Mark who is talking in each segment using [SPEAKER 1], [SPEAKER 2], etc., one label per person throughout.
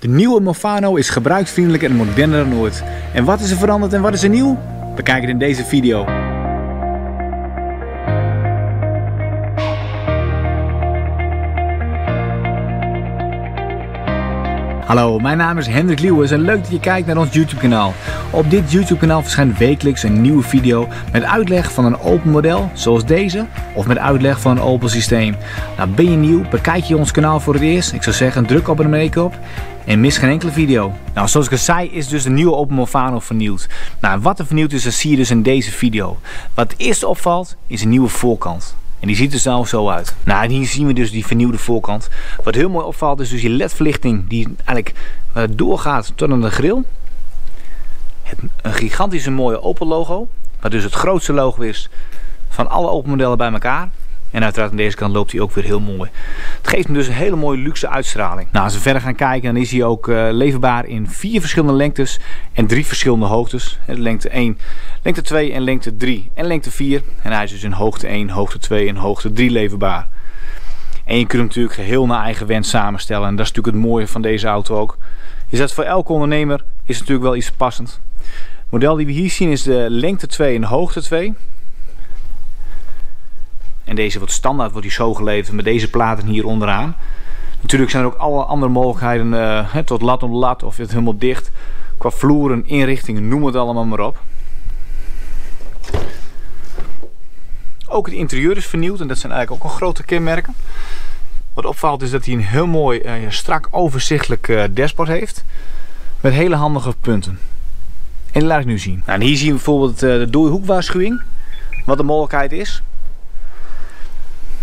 [SPEAKER 1] De nieuwe Mofano is gebruiksvriendelijker en moderner dan ooit. En wat is er veranderd en wat is er nieuw? Bekijk het in deze video. Hallo, mijn naam is Hendrik Lewis en leuk dat je kijkt naar ons YouTube kanaal. Op dit YouTube kanaal verschijnt wekelijks een nieuwe video met uitleg van een open model zoals deze of met uitleg van een open systeem. Nou ben je nieuw, bekijk je ons kanaal voor het eerst. Ik zou zeggen druk op een op en mis geen enkele video. Nou zoals ik al zei is dus de nieuwe Open Movano vernieuwd. Nou wat er vernieuwd is dat zie je dus in deze video. Wat het eerste opvalt is een nieuwe voorkant. En die ziet er zelf zo uit. Nou, hier zien we dus die vernieuwde voorkant. Wat heel mooi opvalt is dus je ledverlichting die eigenlijk uh, doorgaat tot aan de grill. Het, een gigantische mooie Opel logo. Wat dus het grootste logo is van alle Opel modellen bij elkaar. En uiteraard aan deze kant loopt hij ook weer heel mooi. Het geeft hem dus een hele mooie luxe uitstraling. Nou, als we verder gaan kijken, dan is hij ook uh, leverbaar in vier verschillende lengtes en drie verschillende hoogtes. Lengte 1, lengte 2 en lengte 3 en lengte 4. En hij is dus in hoogte 1, hoogte 2 en hoogte 3 leverbaar. En je kunt hem natuurlijk geheel naar eigen wens samenstellen. En dat is natuurlijk het mooie van deze auto ook. Is dat voor elke ondernemer is natuurlijk wel iets passend. Het model die we hier zien is de lengte 2 en hoogte 2. En deze wordt standaard wordt die zo geleverd met deze platen hier onderaan. Natuurlijk zijn er ook alle andere mogelijkheden uh, tot lat om lat of het helemaal dicht. Qua vloeren, inrichtingen, noem het allemaal maar op. Ook het interieur is vernieuwd en dat zijn eigenlijk ook een grote kenmerken. Wat opvalt is dat hij een heel mooi, uh, strak overzichtelijk uh, dashboard heeft. Met hele handige punten. En die laat ik nu zien. Nou, hier zien we bijvoorbeeld de dooihoekwaarschuwing. Wat de mogelijkheid is.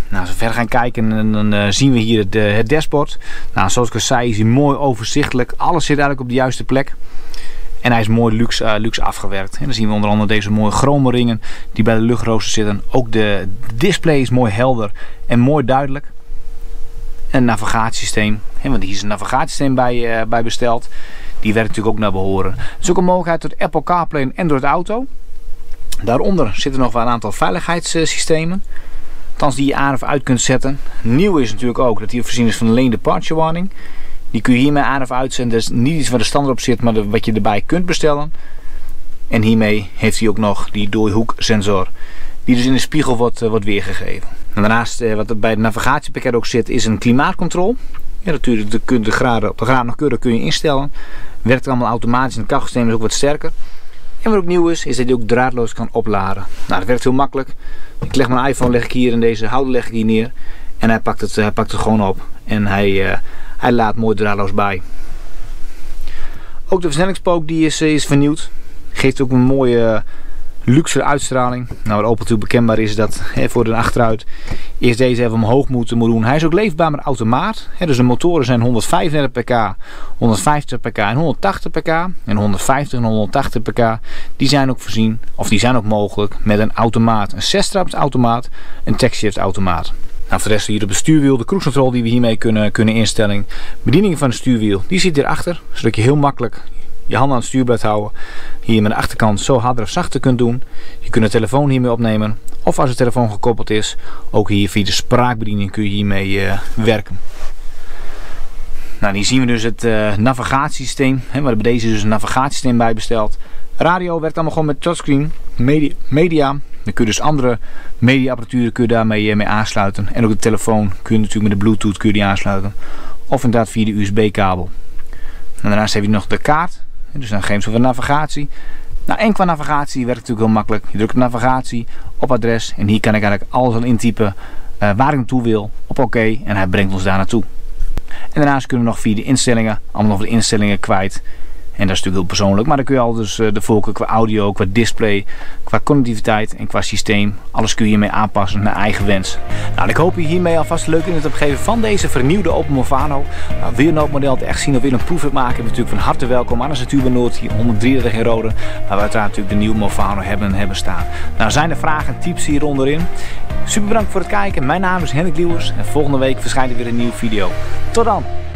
[SPEAKER 1] Nou, als we verder gaan kijken, dan uh, zien we hier het, uh, het, dashboard. Nou, zoals ik al zei, is hij mooi overzichtelijk. Alles zit eigenlijk op de juiste plek. En hij is mooi luxe, uh, luxe afgewerkt. En dan zien we onder andere deze mooie chrome ringen die bij de luchtrooster zitten. Ook de display is mooi helder en mooi duidelijk. En navigatiesysteem, want hier is een navigatiesysteem bij, bij besteld. Die werkt natuurlijk ook naar behoren. Er is ook een mogelijkheid tot Apple CarPlay en Android Auto. Daaronder zitten nog wel een aantal veiligheidssystemen. Althans die je aan of uit kunt zetten. Nieuw is natuurlijk ook dat hij voorzien is van een lane departure warning. Die kun je hiermee aan of uitzetten. Dat is niet iets waar de standaard op zit, maar wat je erbij kunt bestellen. En hiermee heeft hij ook nog die dooihoeksensor. Die dus in de spiegel wordt, uh, wordt weergegeven. En daarnaast, uh, wat er bij het navigatiepakket ook zit, is een klimaatcontrole. Ja, natuurlijk, de, de, de graden, op de graden nog keurig kun je instellen. Werkt allemaal automatisch en het kachelsysteem is ook wat sterker. En wat ook nieuw is, is dat hij ook draadloos kan opladen. Nou, dat werkt heel makkelijk. Ik leg mijn iPhone leg ik hier in deze houder leg ik hier neer. En hij pakt het, hij pakt het gewoon op. En hij, uh, hij laat mooi draadloos bij. Ook de versnellingspook die is, is vernieuwd. Geeft ook een mooie luxe uitstraling. Nou, wat Opel natuurlijk bekendbaar is dat voor de achteruit eerst deze even omhoog moeten doen. Hij is ook leefbaar met automaat. Dus de motoren zijn 135 pk, 150 pk en 180 pk. En 150 en 180 pk die zijn ook voorzien, of die zijn ook mogelijk met een automaat. Een 6 automaat, een taxi automaat. Nou, voor de rest hier het stuurwiel, de cruise control die we hiermee kunnen, kunnen instellen. Bediening van het stuurwiel, die zit hierachter, zodat je heel makkelijk je handen aan het stuurblad houden. Hier met de achterkant zo harder of zachter kunt doen. Je kunt de telefoon hiermee opnemen. Of als de telefoon gekoppeld is, ook hier via de spraakbediening kun je hiermee uh, werken. Nou, hier zien we dus het uh, navigatiesysteem. Hè, bij deze dus een navigatiesysteem bij besteld. Radio werkt allemaal gewoon met touchscreen. Media. media. Dan kun je dus andere mediaapparatuur kun je daarmee uh, mee aansluiten. En ook de telefoon kun je natuurlijk met de bluetooth kun je aansluiten. Of inderdaad via de USB kabel. En daarnaast heb je nog de kaart. Dus dan geven ze over navigatie. Nou, en qua navigatie werkt het natuurlijk heel makkelijk. Je drukt op navigatie, op adres. En hier kan ik eigenlijk alles al intypen uh, waar ik naartoe wil. Op oké. en hij brengt ons daar naartoe. En daarnaast kunnen we nog via de instellingen, allemaal nog de instellingen kwijt. En dat is natuurlijk heel persoonlijk, maar dan kun je al dus eh, de volken qua audio, qua display, qua connectiviteit en qua systeem. Alles kun je hiermee aanpassen naar eigen wens. Nou, ik hoop je hiermee alvast leuk in het geven van deze vernieuwde Opel Movano. Nou, wil je een model te echt zien of wil een proef maken, natuurlijk van harte welkom aan de Natuurbe Noord hier 133 in Rode. Waar we uiteraard natuurlijk de nieuwe Movano hebben, hebben staan. Nou, zijn er vragen, tips hier onderin. Super bedankt voor het kijken. Mijn naam is Henrik Liewers en volgende week verschijnt er weer een nieuwe video. Tot dan!